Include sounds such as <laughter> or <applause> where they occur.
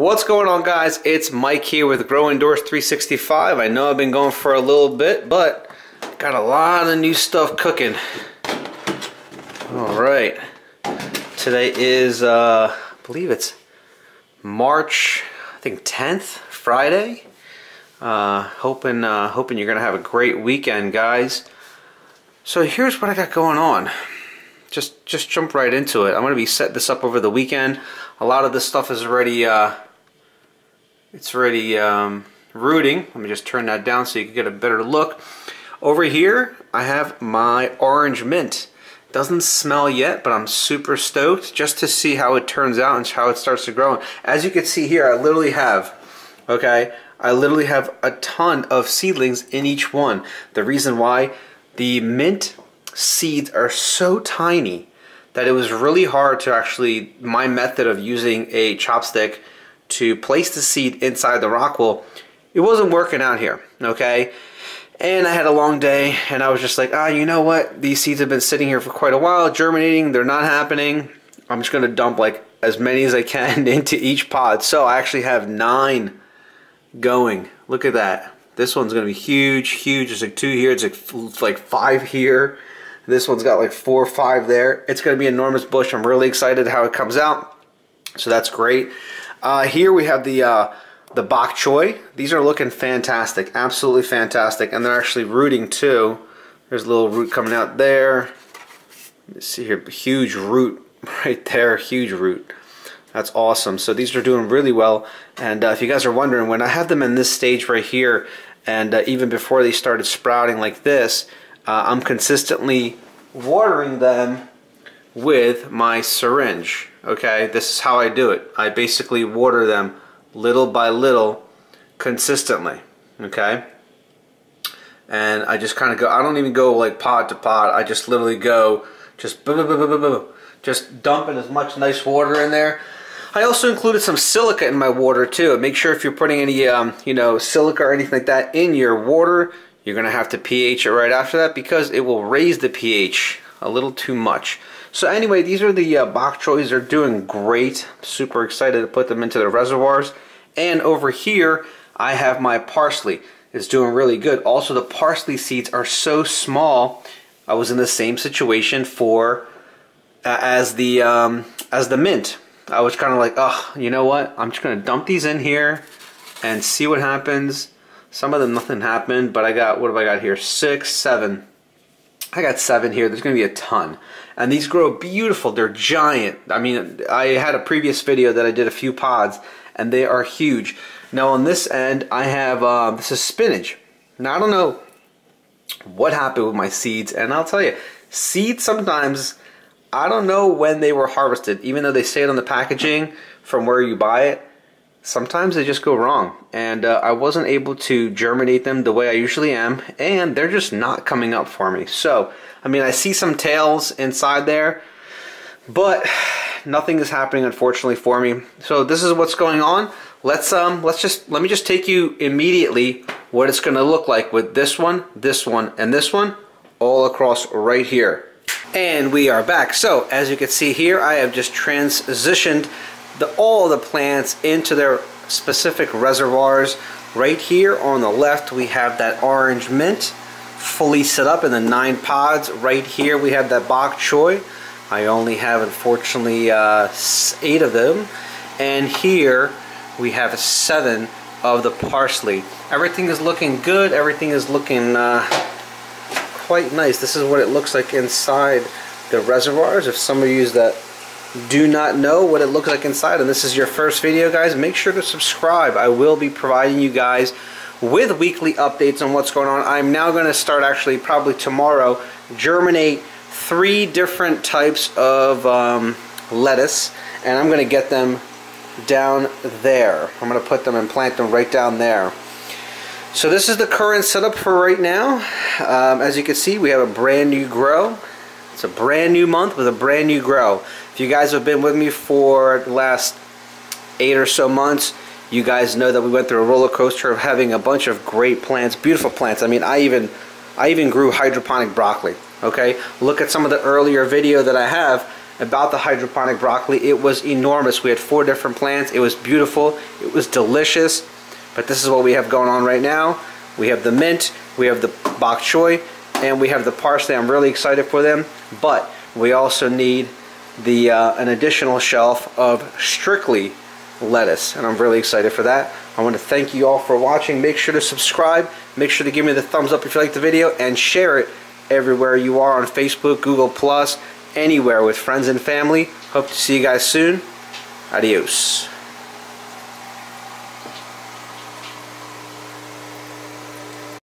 What's going on guys? It's Mike here with Grow Indoors 365. I know I've been going for a little bit, but got a lot of new stuff cooking. All right. Today is, uh, I believe it's March, I think 10th, Friday. Uh, hoping, uh, hoping you're gonna have a great weekend, guys. So here's what I got going on. Just, just jump right into it. I'm gonna be setting this up over the weekend. A lot of this stuff is already, uh, it's already um, rooting. Let me just turn that down so you can get a better look. Over here, I have my orange mint. Doesn't smell yet, but I'm super stoked just to see how it turns out and how it starts to grow. As you can see here, I literally have, okay, I literally have a ton of seedlings in each one. The reason why, the mint seeds are so tiny that it was really hard to actually, my method of using a chopstick to place the seed inside the rock wool, it wasn't working out here, okay? And I had a long day, and I was just like, ah, you know what? These seeds have been sitting here for quite a while, germinating, they're not happening. I'm just gonna dump like as many as I can <laughs> into each pod. So I actually have nine going. Look at that. This one's gonna be huge, huge. There's like two here, it's like, five here. This one's got like four or five there. It's gonna be an enormous bush. I'm really excited how it comes out. So that's great. Uh, here we have the uh, the bok choy. These are looking fantastic, absolutely fantastic, and they're actually rooting too. There's a little root coming out there. See here, huge root <laughs> right there, huge root. That's awesome. So these are doing really well. And uh, if you guys are wondering, when I have them in this stage right here, and uh, even before they started sprouting like this, uh, I'm consistently watering them with my syringe. Okay, this is how I do it. I basically water them little by little consistently. Okay, and I just kind of go. I don't even go like pod to pod. I just literally go just boom, boom, just dumping as much nice water in there. I also included some silica in my water too. Make sure if you're putting any, um, you know, silica or anything like that in your water, you're going to have to pH it right after that because it will raise the pH a little too much. So anyway, these are the uh, bok choys. They're doing great. Super excited to put them into the reservoirs. And over here, I have my parsley. It's doing really good. Also, the parsley seeds are so small. I was in the same situation for uh, as the um, as the mint. I was kind of like, oh, you know what? I'm just gonna dump these in here and see what happens. Some of them nothing happened, but I got what have I got here? Six, seven. I got seven here. There's gonna be a ton and these grow beautiful. They're giant. I mean, I had a previous video that I did a few pods, and they are huge. Now on this end, I have, uh, this is spinach. Now I don't know what happened with my seeds, and I'll tell you, seeds sometimes, I don't know when they were harvested, even though they say it on the packaging from where you buy it, sometimes they just go wrong. And uh, I wasn't able to germinate them the way I usually am, and they're just not coming up for me. So, I mean, I see some tails inside there, but nothing is happening unfortunately for me. So this is what's going on. Let's um let's just let me just take you immediately what it's going to look like with this one, this one, and this one all across right here. And we are back. So as you can see here, I have just transitioned the, all the plants into their specific reservoirs. Right here on the left, we have that orange mint fully set up in the nine pods. Right here we have that bok choy. I only have unfortunately uh, eight of them. And here we have seven of the parsley. Everything is looking good. Everything is looking uh, quite nice. This is what it looks like inside the reservoirs. If some of you that do not know what it looks like inside and this is your first video guys, make sure to subscribe. I will be providing you guys with weekly updates on what's going on. I'm now going to start actually probably tomorrow germinate three different types of um, lettuce and I'm going to get them down there. I'm going to put them and plant them right down there. So this is the current setup for right now. Um, as you can see we have a brand new grow. It's a brand new month with a brand new grow. You guys have been with me for the last eight or so months you guys know that we went through a roller coaster of having a bunch of great plants, beautiful plants. I mean, I even, I even grew hydroponic broccoli. Okay, look at some of the earlier video that I have. about the hydroponic broccoli. It was enormous. We had four different plants. It was beautiful. It was delicious. But this is what we have going on right now. We have the mint, we have the bok choy, and we have the parsley. I'm really excited for them. But we also need the uh, an additional shelf of strictly lettuce and I'm really excited for that. I want to thank you all for watching. Make sure to subscribe. Make sure to give me the thumbs up if you like the video and share it everywhere you are on Facebook, Google Plus, anywhere with friends and family. Hope to see you guys soon. Adios.